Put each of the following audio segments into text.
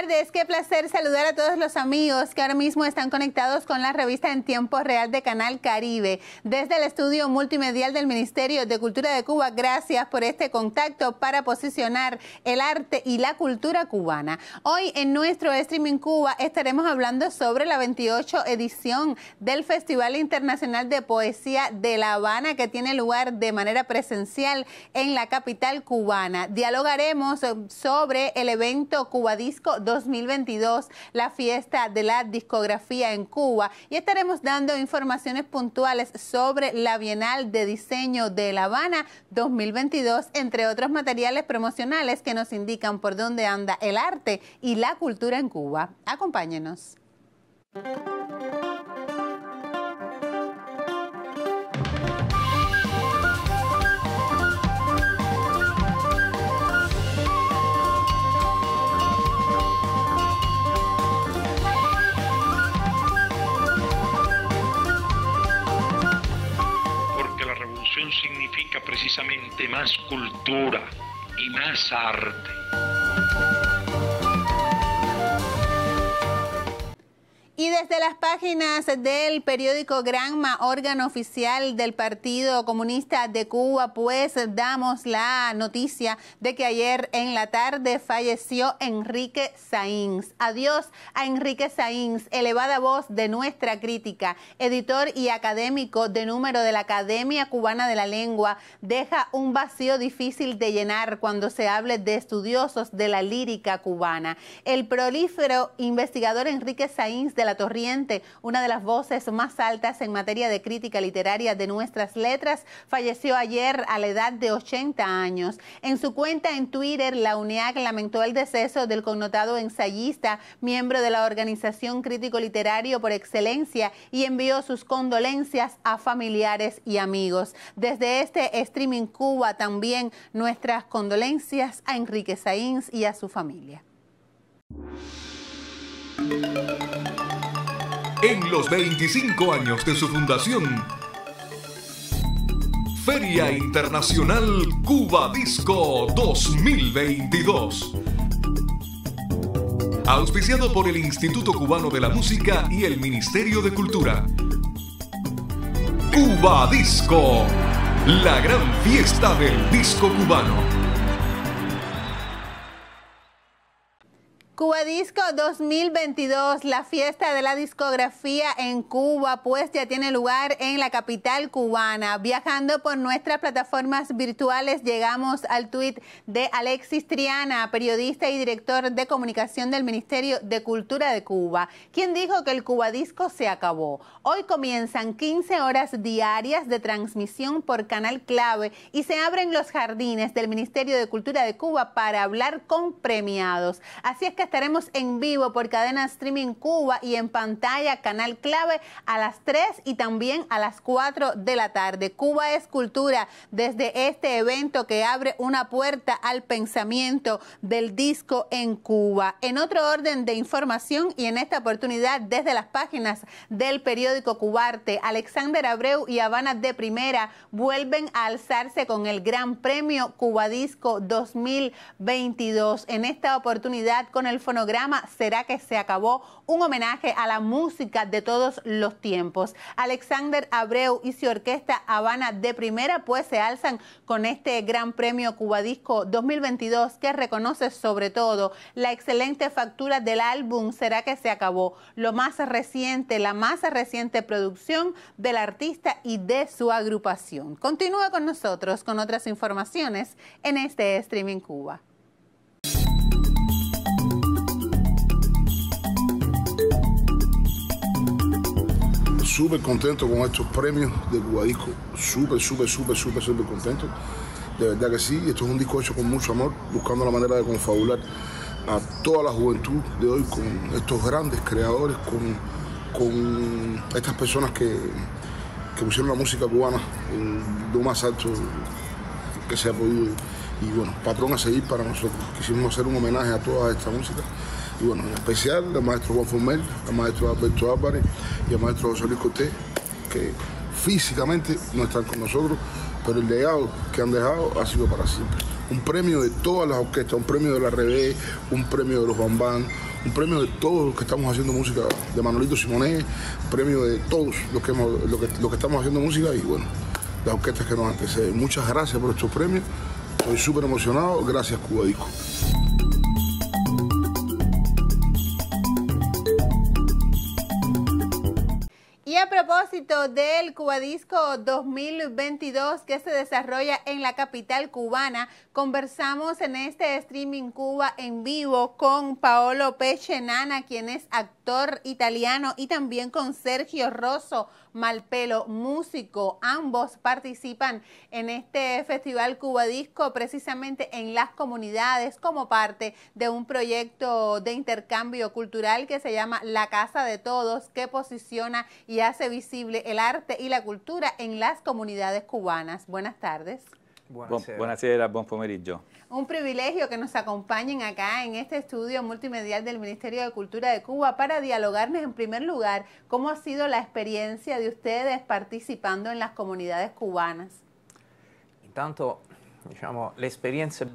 tardes. Qué placer saludar a todos los amigos que ahora mismo están conectados con la revista en tiempo real de Canal Caribe. Desde el estudio multimedial del Ministerio de Cultura de Cuba, gracias por este contacto para posicionar el arte y la cultura cubana. Hoy en nuestro streaming Cuba estaremos hablando sobre la 28 edición del Festival Internacional de Poesía de La Habana que tiene lugar de manera presencial en la capital cubana. Dialogaremos sobre el evento Cuba Disco 2022, la fiesta de la discografía en Cuba y estaremos dando informaciones puntuales sobre la Bienal de Diseño de La Habana 2022, entre otros materiales promocionales que nos indican por dónde anda el arte y la cultura en Cuba. Acompáñenos. Precisamente más cultura y más arte. Y desde las páginas del periódico Granma, órgano oficial del Partido Comunista de Cuba, pues damos la noticia de que ayer en la tarde falleció Enrique Sainz. Adiós a Enrique Sainz, elevada voz de nuestra crítica, editor y académico de número de la Academia Cubana de la Lengua, deja un vacío difícil de llenar cuando se hable de estudiosos de la lírica cubana. El prolífero investigador Enrique Sainz de la Torriente, una de las voces más altas en materia de crítica literaria de nuestras letras, falleció ayer a la edad de 80 años. En su cuenta en Twitter, la UNIAC lamentó el deceso del connotado ensayista, miembro de la organización crítico literario por excelencia, y envió sus condolencias a familiares y amigos. Desde este streaming Cuba también nuestras condolencias a Enrique Sainz y a su familia en los 25 años de su fundación. Feria Internacional Cuba Disco 2022. Auspiciado por el Instituto Cubano de la Música y el Ministerio de Cultura. Cuba Disco, la gran fiesta del disco cubano. Disco 2022, la fiesta de la discografía en Cuba, pues ya tiene lugar en la capital cubana. Viajando por nuestras plataformas virtuales, llegamos al tuit de Alexis Triana, periodista y director de comunicación del Ministerio de Cultura de Cuba, quien dijo que el Cuba Disco se acabó. Hoy comienzan 15 horas diarias de transmisión por canal clave y se abren los jardines del Ministerio de Cultura de Cuba para hablar con premiados. Así es que estaremos en vivo por cadena Streaming Cuba y en pantalla Canal Clave a las 3 y también a las 4 de la tarde. Cuba es cultura desde este evento que abre una puerta al pensamiento del disco en Cuba. En otro orden de información y en esta oportunidad desde las páginas del periódico Cubarte, Alexander Abreu y Habana de Primera vuelven a alzarse con el Gran Premio Cuba Disco 2022. En esta oportunidad con el ¿Será que se acabó? Un homenaje a la música de todos los tiempos. Alexander Abreu y su orquesta Habana de primera pues se alzan con este Gran Premio Cubadisco 2022 que reconoce sobre todo la excelente factura del álbum ¿Será que se acabó? Lo más reciente, la más reciente producción del artista y de su agrupación. Continúa con nosotros con otras informaciones en este Streaming Cuba. Súper contento con estos premios de Cubadisco, súper, súper, súper, súper, súper contento. De verdad que sí, esto es un disco hecho con mucho amor, buscando la manera de confabular a toda la juventud de hoy con estos grandes creadores, con, con estas personas que, que pusieron la música cubana lo más alto que se ha podido. Y bueno, patrón a seguir para nosotros. Quisimos hacer un homenaje a toda esta música y bueno, en especial al maestro Juan Formel, al maestro Alberto Álvarez y al maestro José Luis Cortés, que físicamente no están con nosotros, pero el legado que han dejado ha sido para siempre. un premio de todas las orquestas, un premio de la Revés, un premio de los Bambán, un premio de todos los que estamos haciendo música, de Manolito Simonet, premio de todos los que, hemos, lo que, que estamos haciendo música y bueno, las orquestas que nos anteceden. Muchas gracias por estos premios, estoy súper emocionado, gracias Cuba Disco. Propósito del Cubadisco 2022 que se desarrolla en la capital cubana, conversamos en este streaming Cuba en vivo con Paolo Pechenana, quien es actor italiano, y también con Sergio Rosso, Malpelo, músico. Ambos participan en este festival Cuba Disco precisamente en las comunidades como parte de un proyecto de intercambio cultural que se llama La Casa de Todos, que posiciona y hace visible el arte y la cultura en las comunidades cubanas. Buenas tardes. Buonasera. Buonasera, buon pomeriggio. Un privilegio que nos acompañen acá en este estudio multimedial del Ministerio de Cultura de Cuba para dialogarnos en primer lugar cómo ha sido la experiencia de ustedes participando en las comunidades cubanas. Intanto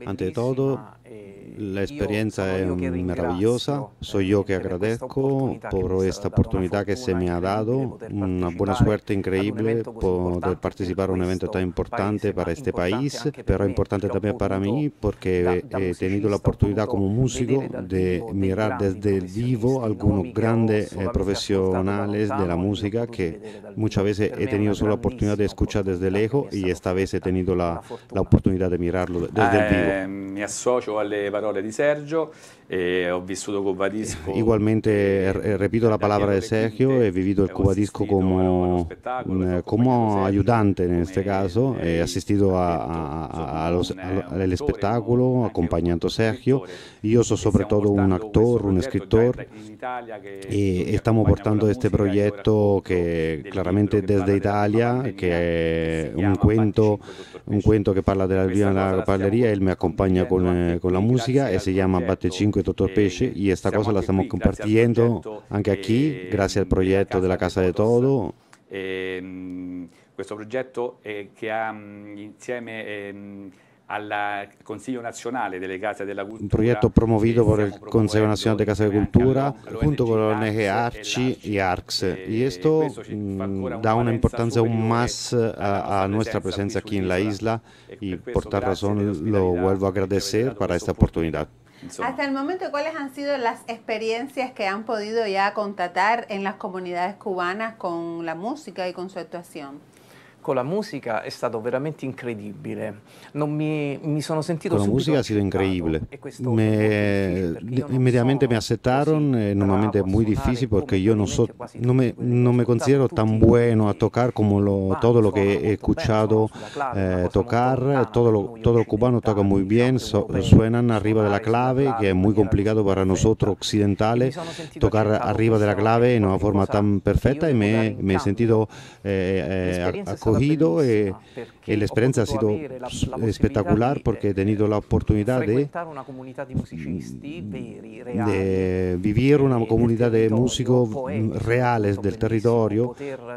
Ante todo, eh, la experiencia es maravillosa. Soy yo que agradezco por esta oportunidad que se me ha dado, una buena suerte increíble poder participar en un evento tan importante para este país, pero importante también para mí porque he tenido la oportunidad como músico de mirar desde vivo algunos grandes eh, profesionales de la música que muchas veces he tenido solo la oportunidad de escuchar desde lejos y esta vez he tenido la, la oportunidad de mirarlo desde el vivo. Eh, mi associo alle parole di Sergio e ho vissuto Cubadisco. Igualmente repito la palabra de Sergio, he vivido el Cubadisco como, como ayudante en este caso, he asistido al espectáculo acompañando a Sergio. Yo soy sobre todo un actor, un escritor. y estamos portando este proyecto que claramente desde Italia, que es un cuento, un cuento que parla de la vida en la caballería, él me acompaña con, eh, con la música y se llama Batte 5 Dottor Pesce y esta cosa la estamos compartiendo anche aquí grazie al progetto della Casa de Todo. Eh, questo progetto eh, che ha insieme eh, al Consiglio Nazionale delle Case della Cultura. Un proyecto promovido por el Consejo Nacional de Casas de Cultura junto con la ONG ARCI y ARCS. Y esto mm, da una importancia aún más a, a, nuestra presencia aquí en la isla y por tal razón lo vuelvo a agradecer para esta oportunidad. Hasta el momento, ¿cuáles han sido las experiencias que han podido ya contatar en las comunidades cubanas con la música y con su actuación? Con la música è stato veramente incredibile. Non mi, mi sono sentito con la música ha sido increíble. Me, inmediatamente me aceptaron, eh, normalmente es muy difícil porque yo no, so, no, me, no me considero tan bueno a tocar como lo, todo lo que he escuchado eh, tocar. Todo lo, todo lo cubano toca muy bien, so, suenan arriba de la clave, que es muy complicado para nosotros occidentales tocar arriba de la clave en una forma tan perfecta y me, me he sentido eh, eh, cogido e, e l'esperienza ha sido espectacular porque he tenido la oportunidad de, de vivir una comunidad de músicos reales del territorio,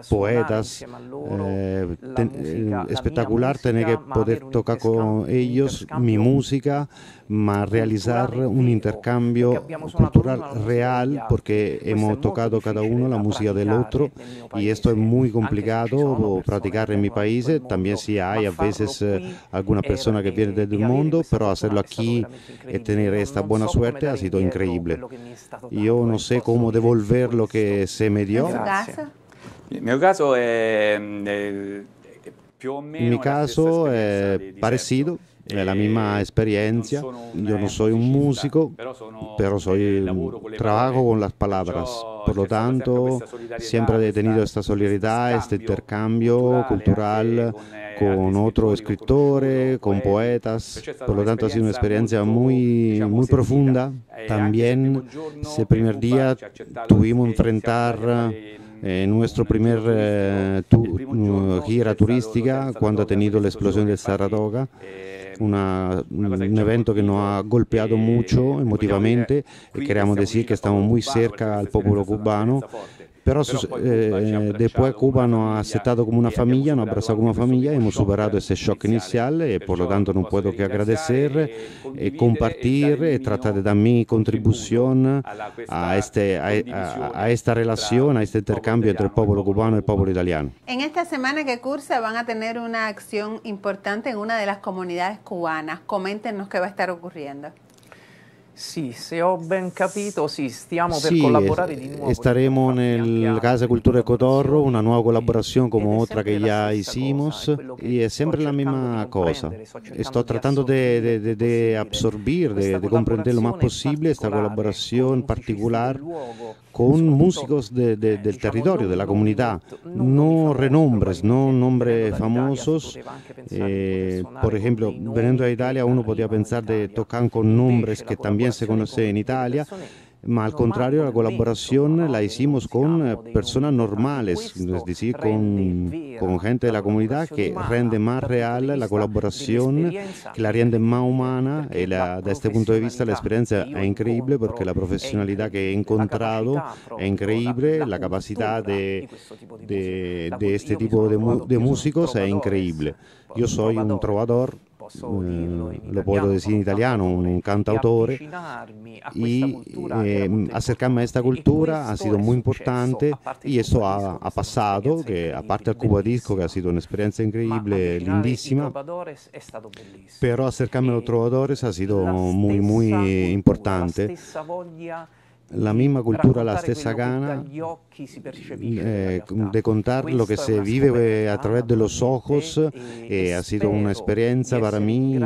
poetas, eh, ten, eh, espectacular tener que poder tocar con ellos mi música ma realizar un intercambio cultural real porque hemos tocado cada uno la música del otro y esto es muy complicado practicar en mi país. También si hay a veces eh, alguna persona que viene del mundo, pero hacerlo aquí y tener esta buena suerte ha sido increíble. Yo no sé cómo devolver lo que se me dio. En mi caso es, mi caso es parecido es la misma experiencia. Yo no soy un músico, pero soy trabajo con las palabras. Por lo tanto, siempre he tenido esta solidaridad, este intercambio cultural con otros escritores, con poetas. Por lo tanto, ha sido una experiencia muy, muy profunda. También ese primer día tuvimos que enfrentar en nuestro primer eh, tu, gira turística cuando ha tenido la explosión de Saratoga una, un evento que nos ha golpeado mucho emotivamente y queremos decir que estamos muy cerca al pueblo cubano Pero, eh, después Cuba nos ha aceptado como una familia, nos ha abrazado como una familia, hemos superado ese shock inicial y por lo tanto no puedo que agradecer, y compartir y tratar de dar mi contribución a, este, a, esta relación, a este intercambio entre el pueblo cubano y el pueblo italiano. En esta semana que cursa van a tener una acción importante en una de las comunidades cubanas. Coméntenos qué va a estar ocurriendo. Sì, se ho ben capito, sì, stiamo per sì, collaborare di nuovo. Estaremos en el Casa Cultura Cotorro, una nueva colaboración como otra que ya hicimos y es siempre la misma cosa. Estoy tratando de, de, de absorbir, de, de, comprender lo más posible esta con músicos del territorio, de la comunidad, no renombres, no nombres famosos. Eh, por ejemplo, veniendo a Italia uno podría pensar de tocar con nombres que también se conocen en Italia al contrario la colaboración la hicimos con eh, personas normales, es decir, con, con gente de la comunidad que rende más real la colaboración, que la rende más humana y la, desde este punto de vista la experiencia es increíble porque la profesionalidad que he encontrado es increíble, la capacidad de, de, de este tipo de, de músicos es increíble. Yo soy un trovador eh, lo puedo decir en italiano, un cantautore, y eh, acercarme a esta cultura ha sido muy importante y eso ha, ha, pasado, que aparte del Cuba Disco, que ha sido una experiencia increíble, lindísima, pero acercarme a los trovadores ha sido muy, muy importante la misma cultura, la stessa gana eh, de contar lo que se vive eh, a través de los ojos. Eh, ha sido una experiencia para mí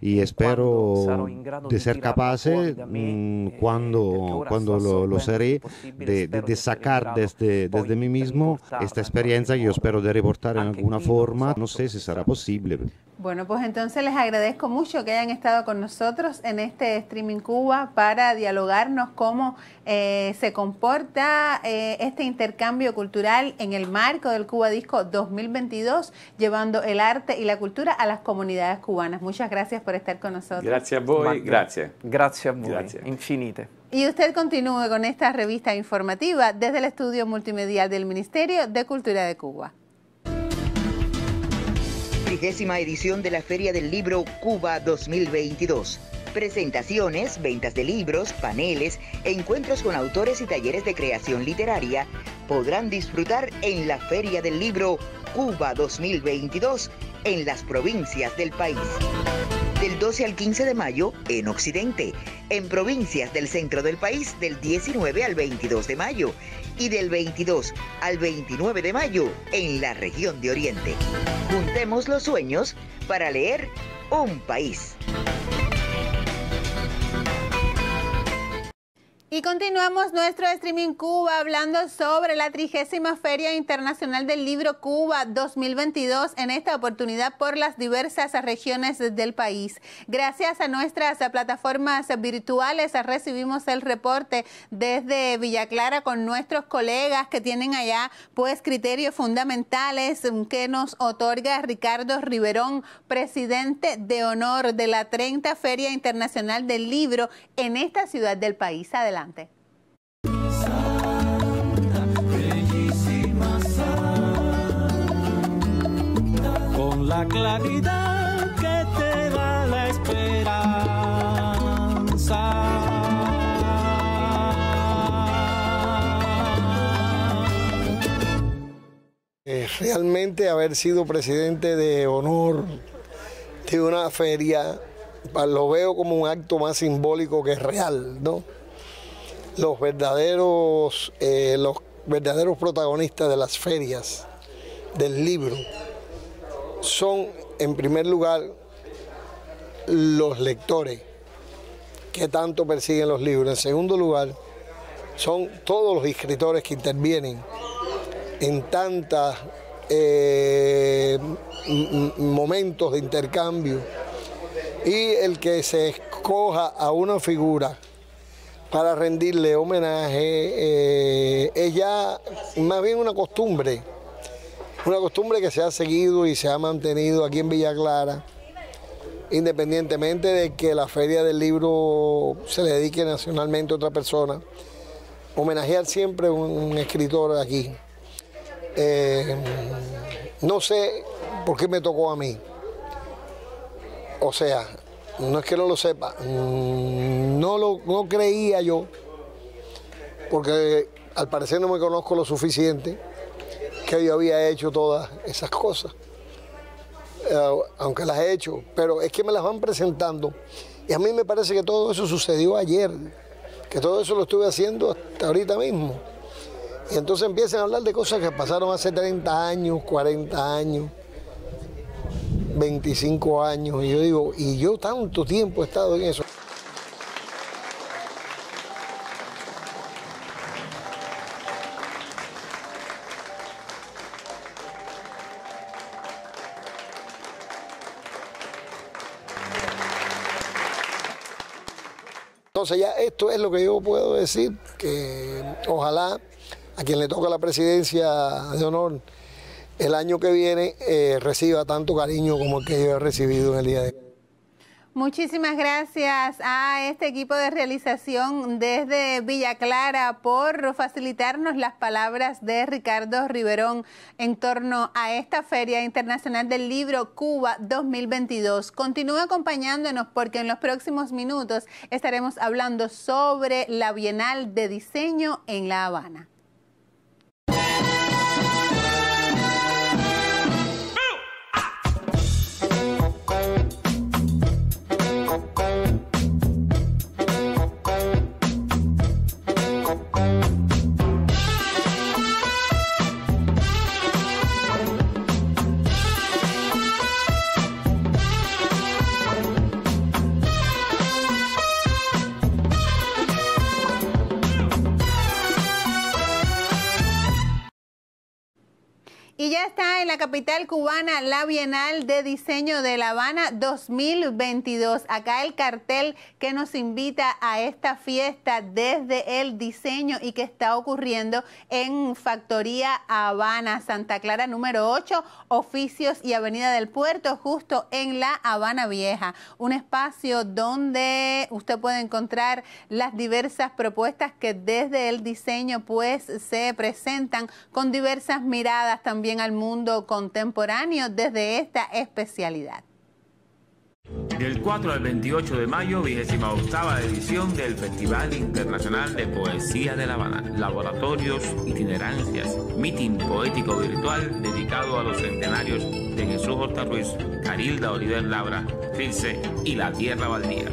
y espero de ser capaz mm, cuando, cuando lo, lo seré de, de, de, sacar desde, desde mí mismo esta experiencia que yo espero de reportar en alguna forma. No sé si será posible. Bueno, pues entonces les agradezco mucho que hayan estado con nosotros en este Streaming Cuba para dialogarnos cómo eh, se comporta eh, este intercambio cultural en el marco del Cuba Disco 2022, llevando el arte y la cultura a las comunidades cubanas. Muchas gracias por estar con nosotros. Gracias a vos, gracias. Gracias a vos, infinite. Y usted continúe con esta revista informativa desde el estudio multimedial del Ministerio de Cultura de Cuba trigésima edición de la Feria del Libro Cuba 2022. Presentaciones, ventas de libros, paneles, encuentros con autores y talleres de creación literaria podrán disfrutar en la Feria del Libro Cuba 2022 en las provincias del país. Del 12 al 15 de mayo en Occidente, en provincias del centro del país del 19 al 22 de mayo y del 22 al 29 de mayo en la región de Oriente. Juntemos los sueños para leer un país. Y continuamos nuestro streaming Cuba hablando sobre la trigésima Feria Internacional del Libro Cuba 2022 en esta oportunidad por las diversas regiones del país. Gracias a nuestras plataformas virtuales recibimos el reporte desde Villa Clara con nuestros colegas que tienen allá pues criterios fundamentales que nos otorga Ricardo Riverón, presidente de honor de la 30 Feria Internacional del Libro en esta ciudad del país. Adelante. Con la claridad que te da la esperanza. Eh, realmente haber sido presidente de honor de una feria, lo veo como un acto más simbólico que real, ¿no? Los verdaderos, eh, los verdaderos protagonistas de las ferias del libro son, en primer lugar, los lectores que tanto persiguen los libros. En segundo lugar, son todos los escritores que intervienen en tantos eh, momentos de intercambio y el que se escoja a una figura para rendirle homenaje eh, es ya más bien una costumbre, una costumbre que se ha seguido y se ha mantenido aquí en Villa Clara, independientemente de que la feria del libro se le dedique nacionalmente a otra persona, homenajear siempre a un, escritor aquí. Eh, no sé por qué me tocó a mí. O sea, no es que no lo sepa, mm, no lo no creía yo, porque al parecer no me conozco lo suficiente, que yo había hecho todas esas cosas, eh, aunque las he hecho, pero es que me las van presentando. Y a mí me parece que todo eso sucedió ayer, que todo eso lo estuve haciendo hasta ahorita mismo. Y entonces empiezan a hablar de cosas que pasaron hace 30 años, 40 años. 25 años. Y yo digo, y yo tanto tiempo he estado en eso. Entonces ya esto es lo que yo puedo decir, que ojalá a quien le toca la presidencia de honor el año que viene eh, reciba tanto cariño como el que yo he recibido en el día de hoy. Muchísimas gracias a este equipo de realización desde Villa Clara por facilitarnos las palabras de Ricardo Riverón en torno a esta Feria Internacional del Libro Cuba 2022. Continúa acompañándonos porque en los próximos minutos estaremos hablando sobre la Bienal de Diseño en La Habana. Está en la capital cubana la Bienal de Diseño de La Habana 2022. Acá el cartel que nos invita a esta fiesta desde el diseño y que está ocurriendo en Factoría Habana, Santa Clara número 8, Oficios y Avenida del Puerto, justo en la Habana Vieja. Un espacio donde usted puede encontrar las diversas propuestas que desde el diseño pues se presentan con diversas miradas también al mundo contemporáneo desde esta especialidad. Del 4 al 28 de mayo, 28 edición del Festival Internacional de Poesía de La Habana. Laboratorios, itinerancias, meeting poético virtual dedicado a los centenarios de Jesús Horta Ruiz, Carilda Oliver Labra, Trilce y La Tierra Baldía.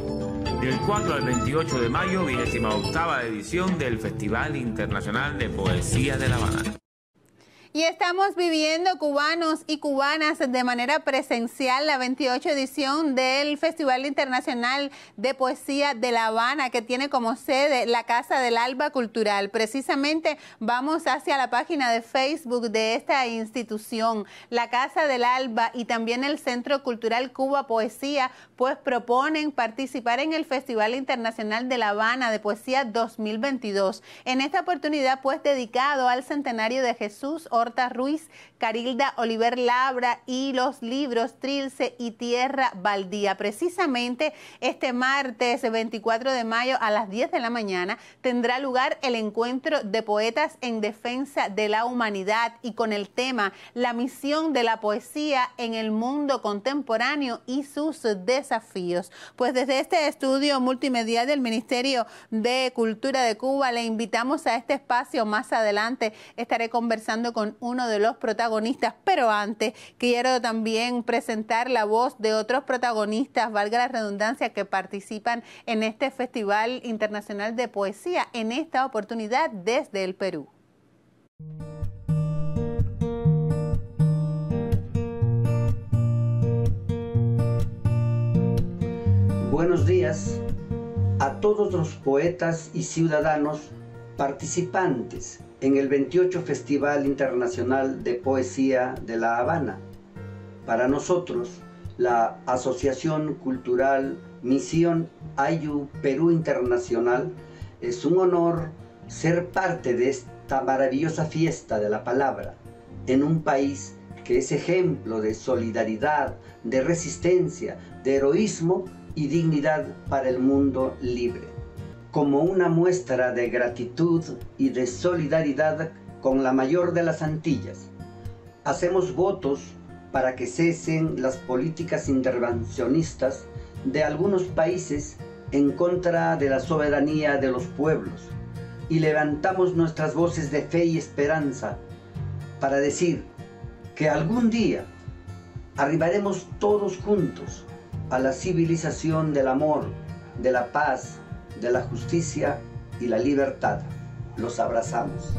Del 4 al 28 de mayo, 28 edición del Festival Internacional de Poesía de La Habana. Y estamos viviendo cubanos y cubanas de manera presencial la 28 edición del Festival Internacional de Poesía de La Habana, que tiene como sede la Casa del Alba Cultural. Precisamente vamos hacia la página de Facebook de esta institución, la Casa del Alba y también el Centro Cultural Cuba Poesía, pues proponen participar en el Festival Internacional de La Habana de Poesía 2022. En esta oportunidad, pues dedicado al centenario de Jesús Ruiz, Carilda Oliver Labra y los libros Trilce y Tierra Baldía. Precisamente este martes 24 de mayo a las 10 de la mañana tendrá lugar el encuentro de poetas en defensa de la humanidad y con el tema La misión de la poesía en el mundo contemporáneo y sus desafíos. Pues desde este estudio multimedia del Ministerio de Cultura de Cuba le invitamos a este espacio más adelante. Estaré conversando con uno de los protagonistas, pero antes quiero también presentar la voz de otros protagonistas, valga la redundancia, que participan en este Festival Internacional de Poesía, en esta oportunidad desde el Perú. Buenos días a todos los poetas y ciudadanos participantes en el 28 Festival Internacional de Poesía de La Habana. Para nosotros, la Asociación Cultural Misión Ayu Perú Internacional, es un honor ser parte de esta maravillosa fiesta de la palabra en un país que es ejemplo de solidaridad, de resistencia, de heroísmo y dignidad para el mundo libre. Como una muestra de gratitud y de solidaridad con la mayor de las Antillas. Hacemos votos para que cesen las políticas intervencionistas de algunos países en contra de la soberanía de los pueblos y levantamos nuestras voces de fe y esperanza para decir que algún día arribaremos todos juntos a la civilización del amor, de la paz, de la justicia y la libertad. Los abrazamos.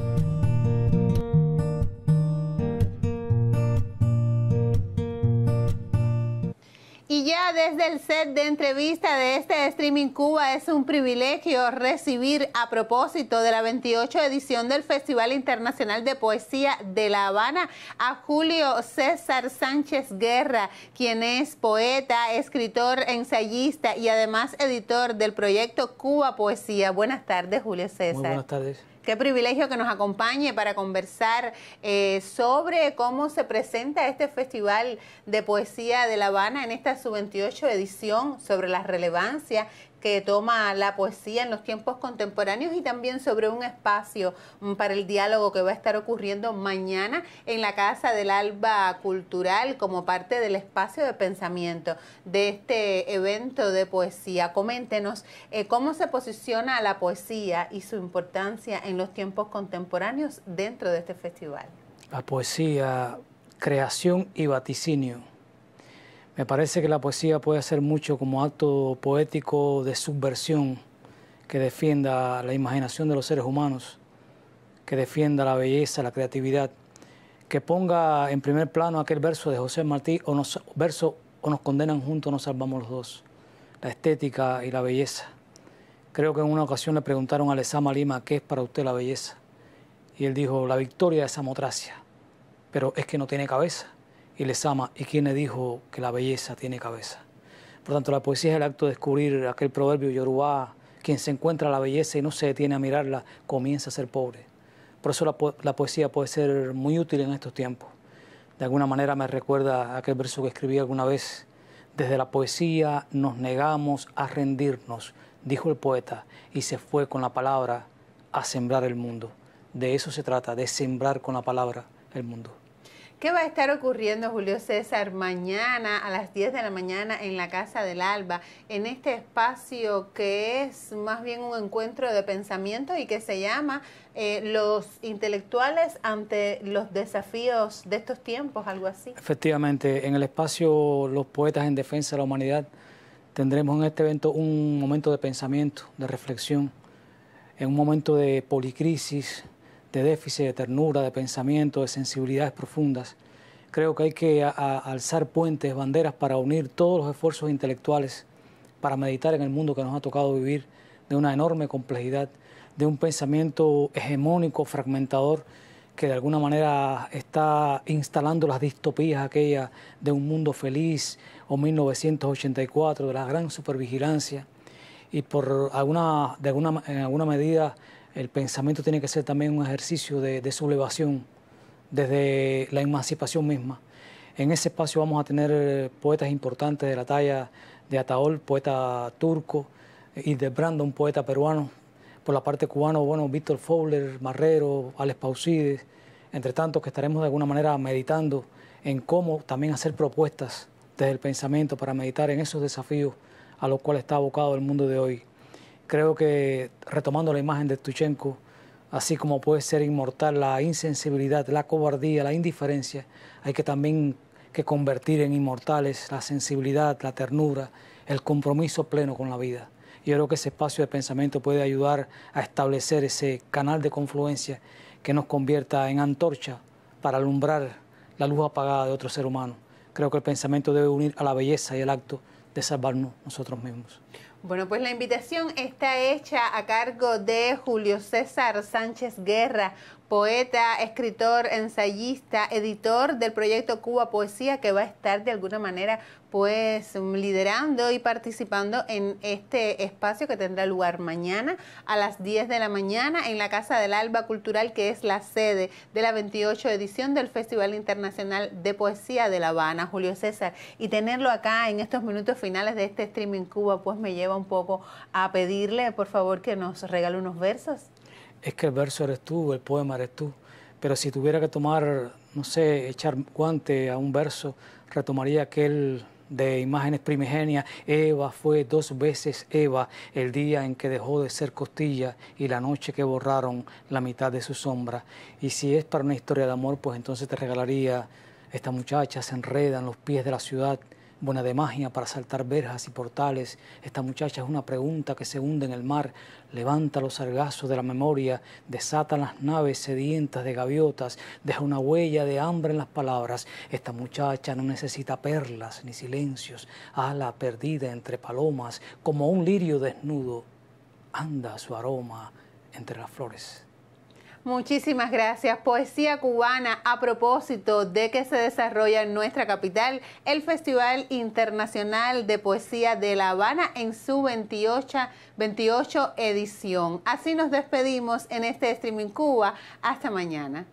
Ya desde el set de entrevista de este Streaming Cuba es un privilegio recibir a propósito de la 28 edición del Festival Internacional de Poesía de La Habana a Julio César Sánchez Guerra, quien es poeta, escritor, ensayista y además editor del proyecto Cuba Poesía. Buenas tardes, Julio César. Muy buenas tardes. Qué privilegio que nos acompañe para conversar eh, sobre cómo se presenta este Festival de Poesía de La Habana en esta su 28 edición, sobre la relevancia que toma la poesía en los tiempos contemporáneos y también sobre un espacio mm, para el diálogo que va a estar ocurriendo mañana en la Casa del Alba Cultural como parte del espacio de pensamiento de este evento de poesía. Coméntenos eh, cómo se posiciona la poesía y su importancia en los tiempos contemporáneos dentro de este festival. La poesía, creación y vaticinio me parece que la poesía puede ser mucho como acto poético de subversión que defienda la imaginación de los seres humanos, que defienda la belleza, la creatividad, que ponga en primer plano aquel verso de José Martí, o nos, verso o nos condenan juntos, nos salvamos los dos, la estética y la belleza. Creo que en una ocasión le preguntaron a Lezama Lima, ¿qué es para usted la belleza? Y él dijo, la victoria de Samotracia, pero es que no tiene cabeza y les ama. ¿Y quién le dijo que la belleza tiene cabeza? Por tanto, la poesía es el acto de descubrir aquel proverbio yorubá, quien se encuentra la belleza y no se detiene a mirarla, comienza a ser pobre. Por eso la, poesía puede ser muy útil en estos tiempos. De alguna manera me recuerda aquel verso que escribí alguna vez. Desde la poesía nos negamos a rendirnos, dijo el poeta, y se fue con la palabra a sembrar el mundo. De eso se trata, de sembrar con la palabra el mundo. ¿Qué va a estar ocurriendo, Julio César, mañana a las 10 de la mañana en la Casa del Alba, en este espacio que es más bien un encuentro de pensamiento y que se llama eh, Los intelectuales ante los desafíos de estos tiempos, algo así? Efectivamente, en el espacio Los Poetas en Defensa de la Humanidad tendremos en este evento un momento de pensamiento, de reflexión, en un momento de policrisis, de déficit, de ternura, de pensamiento, de sensibilidades profundas. Creo que hay que alzar puentes, banderas para unir todos los esfuerzos intelectuales para meditar en el mundo que nos ha tocado vivir de una enorme complejidad, de un pensamiento hegemónico, fragmentador, que de alguna manera está instalando las distopías aquellas de un mundo feliz o 1984, de la gran supervigilancia, y por alguna, de alguna, en alguna medida el pensamiento tiene que ser también un ejercicio de, sublevación desde la emancipación misma. En ese espacio vamos a tener eh, poetas importantes de la talla de Ataol, poeta turco, y de Brandon, poeta peruano. Por la parte cubana, bueno, Víctor Fowler, Marrero, Alex Pausides, entre tantos que estaremos de alguna manera meditando en cómo también hacer propuestas desde el pensamiento para meditar en esos desafíos a los cuales está abocado el mundo de hoy. Creo que retomando la imagen de Tuchenko, así como puede ser inmortal la insensibilidad, la cobardía, la indiferencia, hay que también que convertir en inmortales la sensibilidad, la ternura, el compromiso pleno con la vida. Yo creo que ese espacio de pensamiento puede ayudar a establecer ese canal de confluencia que nos convierta en antorcha para alumbrar la luz apagada de otro ser humano. Creo que el pensamiento debe unir a la belleza y el acto de salvarnos nosotros mismos. Bueno, pues la invitación está hecha a cargo de Julio César Sánchez Guerra, poeta, escritor, ensayista, editor del proyecto Cuba Poesía, que va a estar de alguna manera pues liderando y participando en este espacio que tendrá lugar mañana a las 10 de la mañana en la Casa del Alba Cultural, que es la sede de la 28 edición del Festival Internacional de Poesía de La Habana, Julio César. Y tenerlo acá en estos minutos finales de este streaming Cuba, pues me lleva un poco a pedirle, por favor, que nos regale unos versos es que el verso eres tú, el poema eres tú. Pero si tuviera que tomar, no sé, echar guante a un verso, retomaría aquel de imágenes primigenias. Eva fue dos veces Eva, el día en que dejó de ser costilla y la noche que borraron la mitad de su sombra. Y si es para una historia de amor, pues entonces te regalaría, esta muchacha se enreda en los pies de la ciudad buena de magia para saltar verjas y portales. Esta muchacha es una pregunta que se hunde en el mar, levanta los sargazos de la memoria, desata las naves sedientas de gaviotas, deja una huella de hambre en las palabras. Esta muchacha no necesita perlas ni silencios, ala perdida entre palomas, como un lirio desnudo, anda su aroma entre las flores. Muchísimas gracias. Poesía cubana a propósito de que se desarrolla en nuestra capital el Festival Internacional de Poesía de La Habana en su 28, 28 edición. Así nos despedimos en este Streaming Cuba. Hasta mañana.